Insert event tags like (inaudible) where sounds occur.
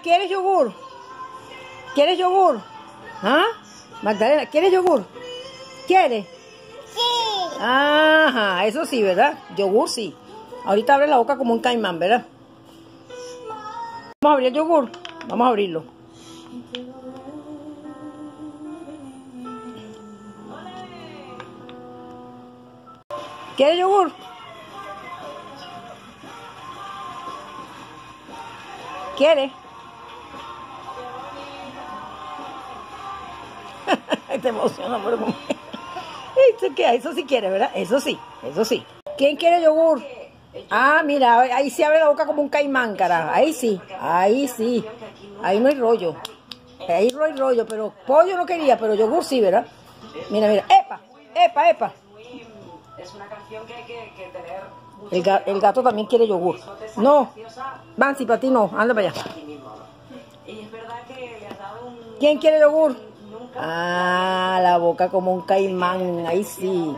¿Quieres yogur? ¿Quieres yogur? ¿Ah? Magdalena, ¿quieres yogur? ¿Quieres? Sí. Ajá, eso sí, ¿verdad? Yogur sí. Ahorita abre la boca como un caimán, ¿verdad? Vamos a abrir el yogur. Vamos a abrirlo. ¿Quieres yogur? ¿Quieres? (laughs) Te emociona por comer. (laughs) ¿Esto qué? Eso sí quiere, ¿verdad? Eso sí, eso sí. ¿Quién quiere yogur? Ah, mira, ahí sí abre la boca como un caimán, cara. Ahí sí, ahí sí. Ahí no hay rollo. Ahí no hay rollo, pero pollo no quería, pero yogur sí, ¿verdad? Mira, mira. ¡Epa! ¡Epa, epa! Es una canción que hay que, tener El, ga- el gato también quiere yogur. No, Bansi, para ti no. Anda para allá. un ¿Quién quiere yogur? Ah, la boca como un caimán. Ahí sí.